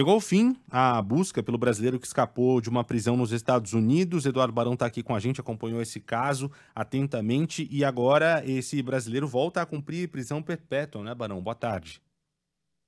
Chegou ao fim a busca pelo brasileiro que escapou de uma prisão nos Estados Unidos. Eduardo Barão está aqui com a gente, acompanhou esse caso atentamente e agora esse brasileiro volta a cumprir prisão perpétua, né, Barão? Boa tarde.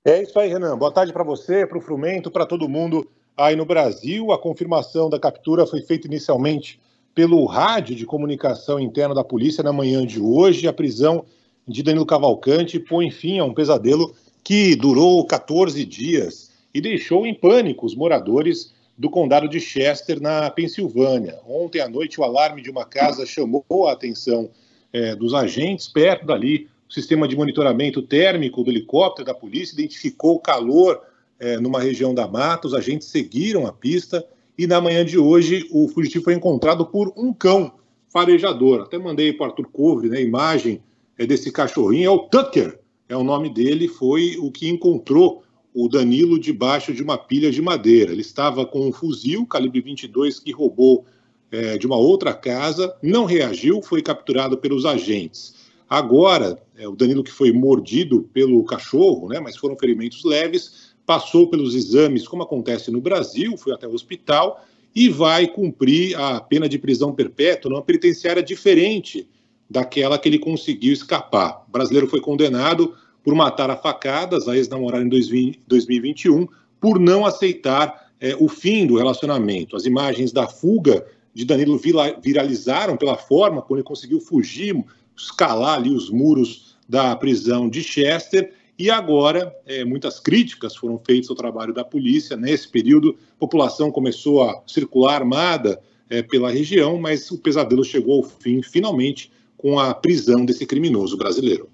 É isso aí, Renan. Boa tarde para você, para o Frumento, para todo mundo aí no Brasil. A confirmação da captura foi feita inicialmente pelo rádio de comunicação interna da polícia na manhã de hoje. A prisão de Danilo Cavalcante põe fim a um pesadelo que durou 14 dias e deixou em pânico os moradores do condado de Chester, na Pensilvânia. Ontem à noite, o alarme de uma casa chamou a atenção é, dos agentes perto dali. O sistema de monitoramento térmico do helicóptero da polícia identificou calor é, numa região da mata. Os agentes seguiram a pista e na manhã de hoje o fugitivo foi encontrado por um cão farejador. Até mandei para o Arthur Couvre né, a imagem é, desse cachorrinho, é o Tucker, é o nome dele, foi o que encontrou o Danilo debaixo de uma pilha de madeira. Ele estava com um fuzil calibre 22 que roubou é, de uma outra casa, não reagiu, foi capturado pelos agentes. Agora, é, o Danilo que foi mordido pelo cachorro, né, mas foram ferimentos leves, passou pelos exames, como acontece no Brasil, foi até o hospital e vai cumprir a pena de prisão perpétua numa penitenciária diferente daquela que ele conseguiu escapar. O brasileiro foi condenado por matar a facadas a ex-namorada em 2021 por não aceitar é, o fim do relacionamento. As imagens da fuga de Danilo viralizaram pela forma como ele conseguiu fugir, escalar ali os muros da prisão de Chester. E agora, é, muitas críticas foram feitas ao trabalho da polícia. Nesse período, a população começou a circular armada é, pela região, mas o pesadelo chegou ao fim, finalmente, com a prisão desse criminoso brasileiro.